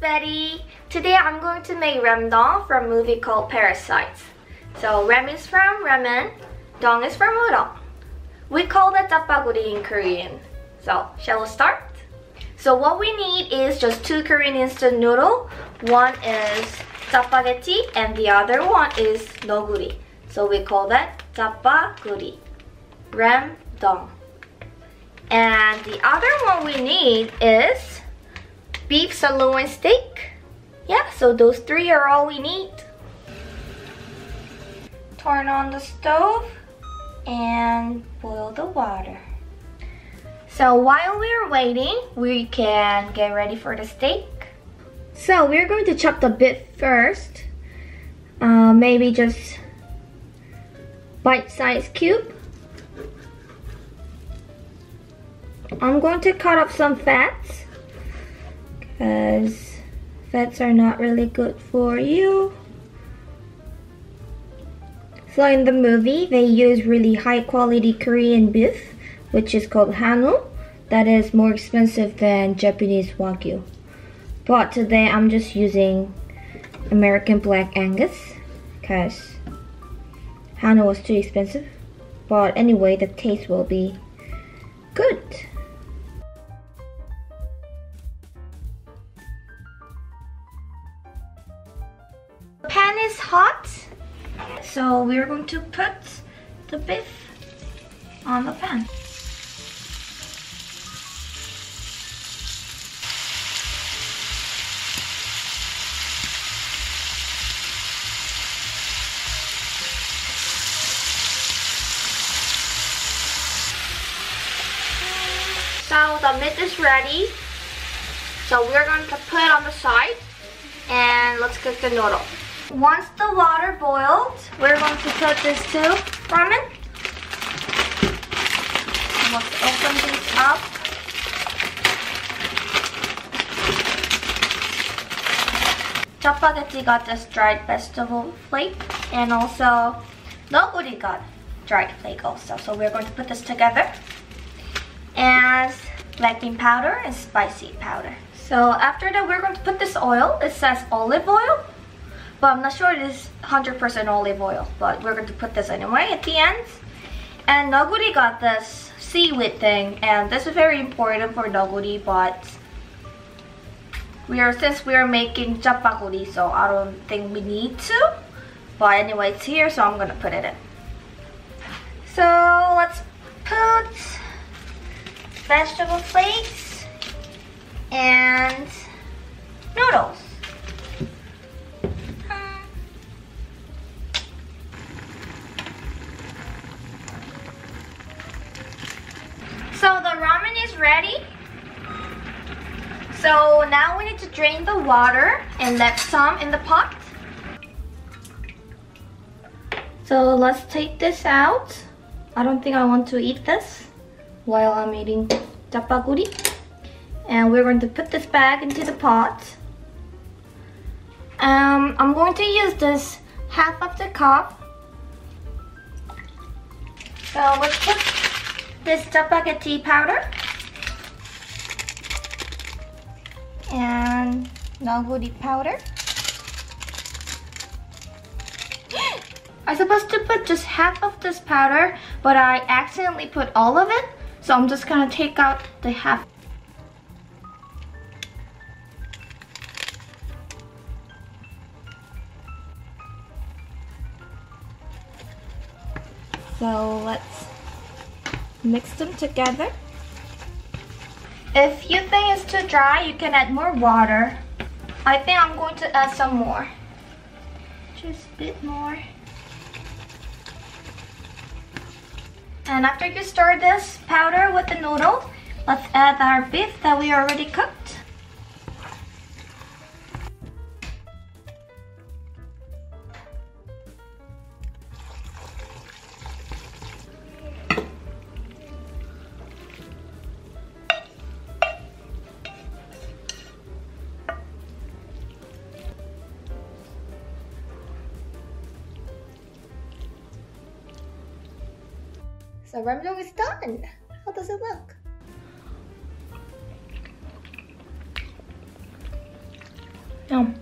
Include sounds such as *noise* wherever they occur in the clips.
Betty. Today I'm going to make ramdon from a movie called Parasites. So ram is from ramen, dong is from udon. We call that jjapaguri in Korean. So shall we start? So what we need is just two Korean instant noodle. One is japageti and the other one is neoguri. So we call that jjapaguri, ram dong. And the other one we need is beef sirloin steak. Yeah, so those three are all we need. Turn on the stove and boil the water. So while we're waiting, we can get ready for the steak. So we're going to chop the beef first. Uh, maybe just bite-sized cube. I'm going to cut off some fats because fats are not really good for you. So in the movie, they use really high quality Korean beef, which is called Hanwoo, that is more expensive than Japanese Wagyu. But today I'm just using American Black Angus, because Hanwoo was too expensive. But anyway, the taste will be good. The pan is hot, so we're going to put the beef on the pan. So the meat is ready. So we're going to put it on the side and let's cook the noodle. Once the water boils, we're going to put this to ramen. Let's open this up. Japageti got this dried vegetable flake and also Neoguri got dried flake also. So we're going to put this together and black bean powder and spicy powder. So after that, we're going to put this oil. It says olive oil, but I'm not sure it is 100% olive oil, but we're going to put this anyway at the end. And Neoguri got this seaweed thing, and this is very important for Neoguri, but we are since we are making jjapaguri, so I don't think we need to. But anyway, it's here, so I'm gonna put it in. So let's put vegetable flakes and noodles. So the ramen is ready. So now we need to drain the water and let some in the pot. So let's take this out. I don't think I want to eat this while I'm eating jjapaguri. And we're going to put this back into the pot. Um, I'm going to use this half of the cup. So let's put this japaghetti powder and neoguri powder. *gasps* I'm supposed to put just half of this powder, but I accidentally put all of it. So I'm just gonna take out the half. So let's mix them together. If you think it's too dry, you can add more water. I think I'm going to add some more. Just a bit more. And after you stir this powder with the noodle, let's add our beef that we already cooked. So ramyeon is done. How does it look? Yum.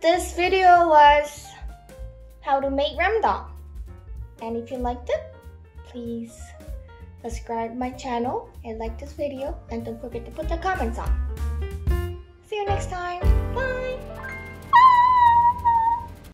This video was how to make ramdon. And if you liked it, please subscribe my channel and like this video and don't forget to put the comments on. See you next time.